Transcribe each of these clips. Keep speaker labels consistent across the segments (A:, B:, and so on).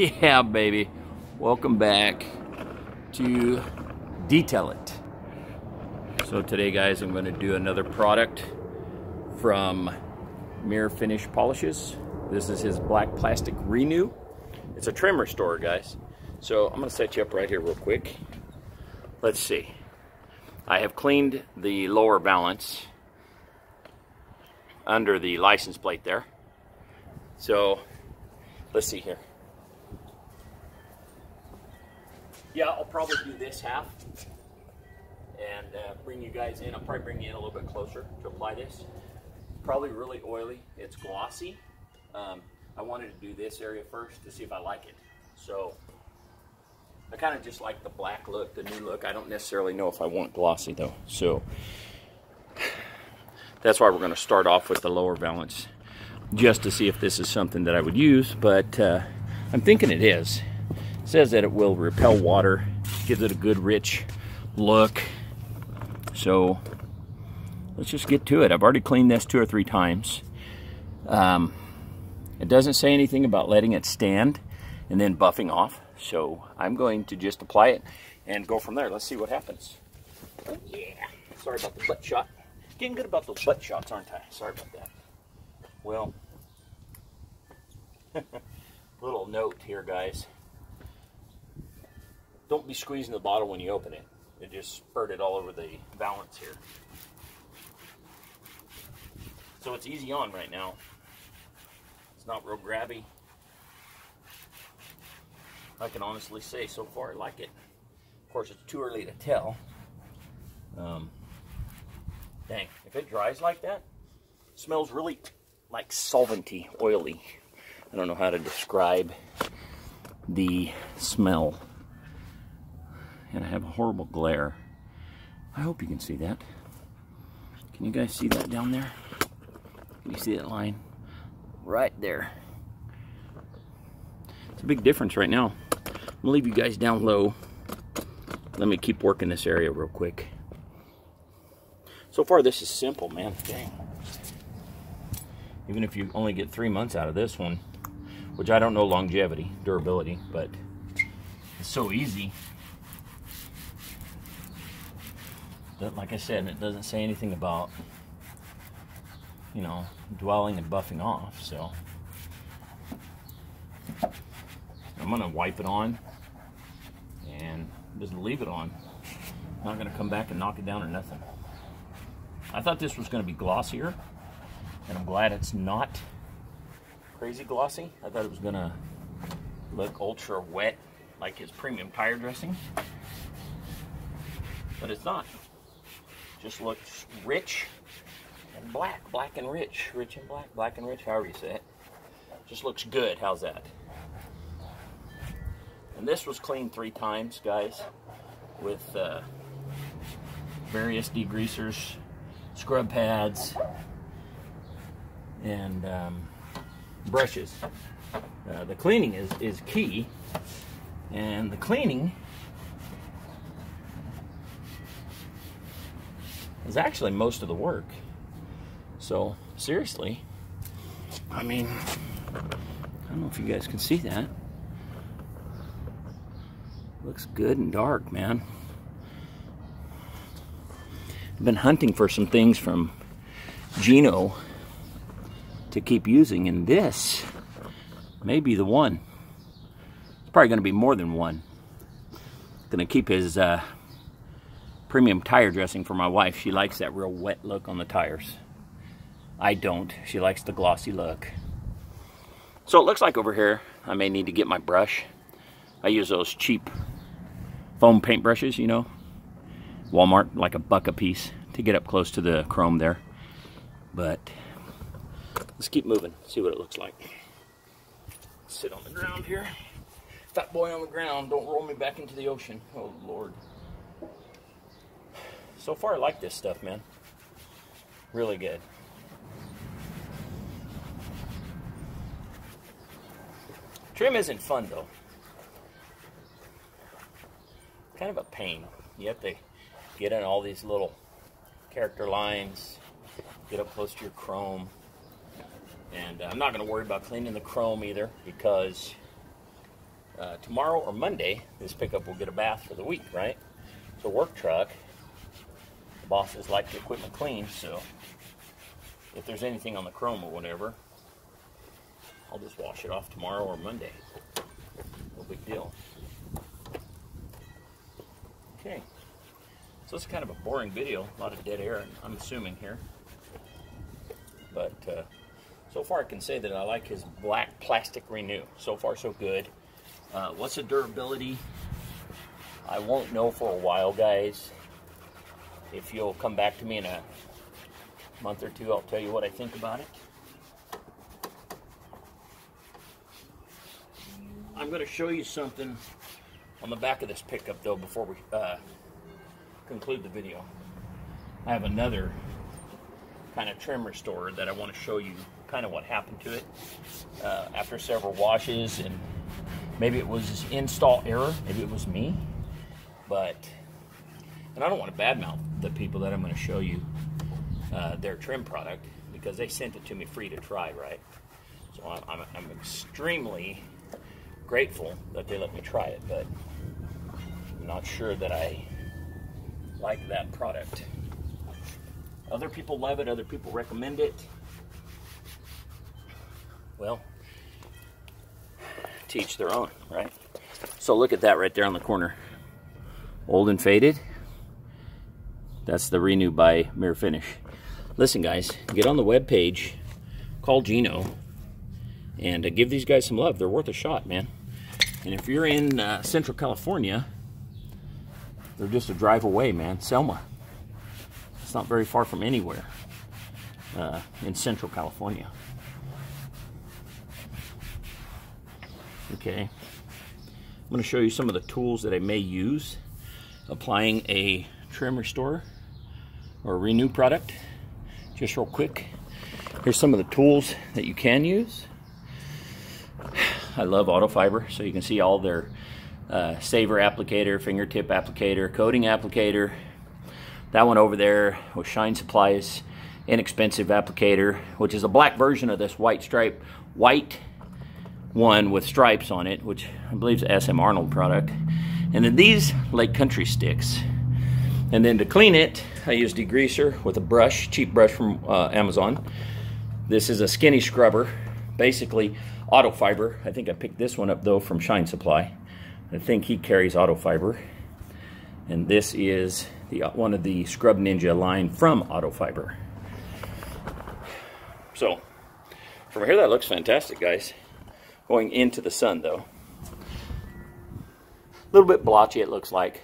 A: Yeah, baby. Welcome back to Detail It. So today, guys, I'm going to do another product from Mirror Finish Polishes. This is his black plastic renew. It's a trim restorer, guys. So I'm going to set you up right here real quick. Let's see. I have cleaned the lower valance under the license plate there. So let's see here. Yeah, I'll probably do this half and uh, bring you guys in. I'll probably bring you in a little bit closer to apply this. Probably really oily. It's glossy. Um, I wanted to do this area first to see if I like it. So I kind of just like the black look, the new look. I don't necessarily know if I want glossy though. So that's why we're going to start off with the lower valance just to see if this is something that I would use. But uh, I'm thinking it is says that it will repel water, gives it a good rich look. So let's just get to it. I've already cleaned this two or three times. Um, it doesn't say anything about letting it stand and then buffing off. So I'm going to just apply it and go from there. Let's see what happens. Yeah. Sorry about the butt shot. Getting good about those butt shots, aren't I? Sorry about that. Well, little note here, guys don't be squeezing the bottle when you open it. It just spurted all over the valance here. So it's easy on right now. It's not real grabby. I can honestly say so far I like it. Of course, it's too early to tell. Um, dang, if it dries like that, smells really like solventy, oily. I don't know how to describe the smell and I have a horrible glare. I hope you can see that. Can you guys see that down there? Can you see that line? Right there. It's a big difference right now. I'm gonna leave you guys down low. Let me keep working this area real quick. So far this is simple, man. Dang. Even if you only get three months out of this one, which I don't know longevity, durability, but it's so easy. Like I said, it doesn't say anything about, you know, dwelling and buffing off. So I'm going to wipe it on and just leave it on. I'm Not going to come back and knock it down or nothing. I thought this was going to be glossier, and I'm glad it's not crazy glossy. I thought it was going to look ultra wet like his premium tire dressing, but it's not just looks rich and black, black and rich, rich and black, black and rich, however you say it. Just looks good. How's that? And this was cleaned three times, guys, with uh, various degreasers, scrub pads, and um, brushes. Uh, the cleaning is, is key, and the cleaning is actually most of the work. So, seriously, I mean, I don't know if you guys can see that. Looks good and dark, man. I've been hunting for some things from Gino to keep using, and this may be the one. It's probably going to be more than one. Going to keep his uh, premium tire dressing for my wife. She likes that real wet look on the tires. I don't. She likes the glossy look. So it looks like over here, I may need to get my brush. I use those cheap foam paint brushes, you know. Walmart, like a buck a piece to get up close to the chrome there. But let's keep moving, see what it looks like. Sit on the ground here. Fat boy on the ground, don't roll me back into the ocean. Oh, Lord. So far, I like this stuff, man. Really good. Trim isn't fun, though. Kind of a pain. You have to get in all these little character lines, get up close to your chrome. And uh, I'm not going to worry about cleaning the chrome either because uh, tomorrow or Monday, this pickup will get a bath for the week, right? It's a work truck. Bosses like the equipment clean, so if there's anything on the chrome or whatever, I'll just wash it off tomorrow or Monday. No big deal. Okay, so it's kind of a boring video, a lot of dead air, I'm assuming here. But uh, so far I can say that I like his black plastic renew. So far so good. Uh, what's the durability? I won't know for a while, guys. If you'll come back to me in a month or two, I'll tell you what I think about it. I'm going to show you something on the back of this pickup, though, before we uh, conclude the video. I have another kind of trim restorer that I want to show you kind of what happened to it uh, after several washes and maybe it was install error maybe it was me but and I don't want to badmouth the people that I'm going to show you uh, their trim product because they sent it to me free to try right so I'm, I'm, I'm extremely grateful that they let me try it but I'm not sure that I like that product other people love it, other people recommend it. Well, teach their own, right? So look at that right there on the corner. Old and faded. That's the renew by Mirror Finish. Listen, guys, get on the web page, call Gino, and uh, give these guys some love. They're worth a shot, man. And if you're in uh, Central California, they're just a drive away, man. Selma. It's not very far from anywhere uh, in Central California. Okay. I'm going to show you some of the tools that I may use applying a trim restore or renew product. Just real quick. Here's some of the tools that you can use. I love auto fiber, so you can see all their uh, saver applicator, fingertip applicator, coating applicator, that one over there was Shine Supplies inexpensive applicator, which is a black version of this white stripe, white one with stripes on it, which I believe is SM Arnold product. And then these Lake Country sticks. And then to clean it, I use degreaser with a brush, cheap brush from uh, Amazon. This is a skinny scrubber, basically auto fiber. I think I picked this one up though from Shine Supply. I think he carries auto fiber. And this is the one of the Scrub Ninja line from auto fiber. So, from here that looks fantastic, guys. Going into the sun, though. A little bit blotchy, it looks like.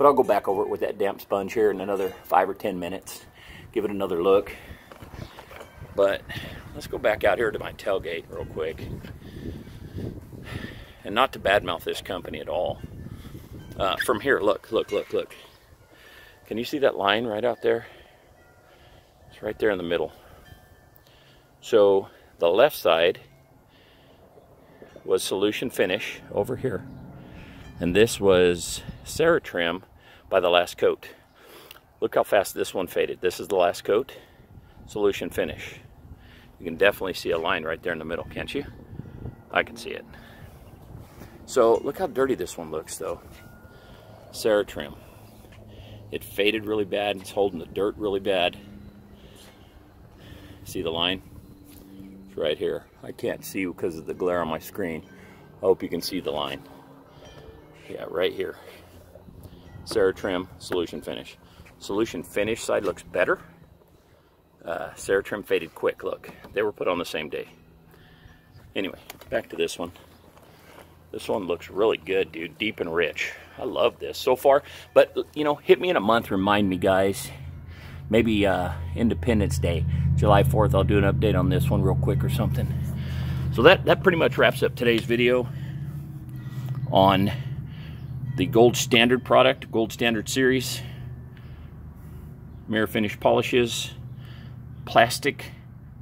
A: But I'll go back over it with that damp sponge here in another five or ten minutes. Give it another look. But let's go back out here to my tailgate real quick. And not to badmouth this company at all. Uh, from here, look, look, look, look. Can you see that line right out there? It's right there in the middle. So the left side was solution finish over here. And this was Ceratrim by the last coat. Look how fast this one faded. This is the last coat, solution finish. You can definitely see a line right there in the middle, can't you? I can see it. So look how dirty this one looks though. Ceratrim. It faded really bad. It's holding the dirt really bad. See the line? It's right here. I can't see because of the glare on my screen. I hope you can see the line. Yeah, right here. Ceratrim Solution Finish. Solution Finish side looks better. Uh, Ceratrim faded quick, look. They were put on the same day. Anyway, back to this one. This one looks really good, dude. Deep and rich. I love this so far. But, you know, hit me in a month. Remind me, guys. Maybe uh, Independence Day, July 4th. I'll do an update on this one real quick or something. So that, that pretty much wraps up today's video on the Gold Standard product, Gold Standard Series. Mirror finish polishes. Plastic,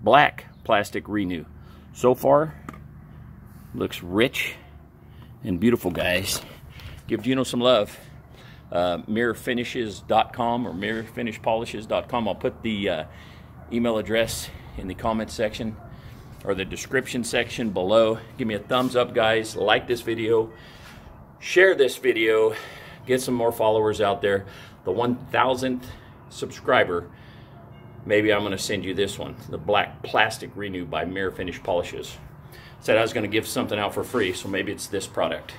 A: black plastic renew. So far, looks rich and beautiful, guys. Give Gino some love. Uh, mirrorfinishes.com or mirrorfinishpolishes.com. I'll put the uh, email address in the comments section. or the description section below. Give me a thumbs up, guys. Like this video. Share this video. Get some more followers out there. The 1,000th subscriber, maybe I'm going to send you this one. The Black Plastic Renew by Mirror Finish Polishes. Said I was going to give something out for free, so maybe it's this product.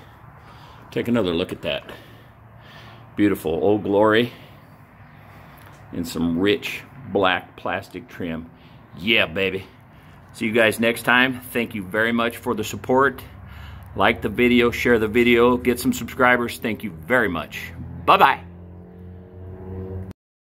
A: Take another look at that. Beautiful Old Glory and some rich black plastic trim. Yeah, baby. See you guys next time. Thank you very much for the support. Like the video, share the video, get some subscribers. Thank you very much. Bye-bye.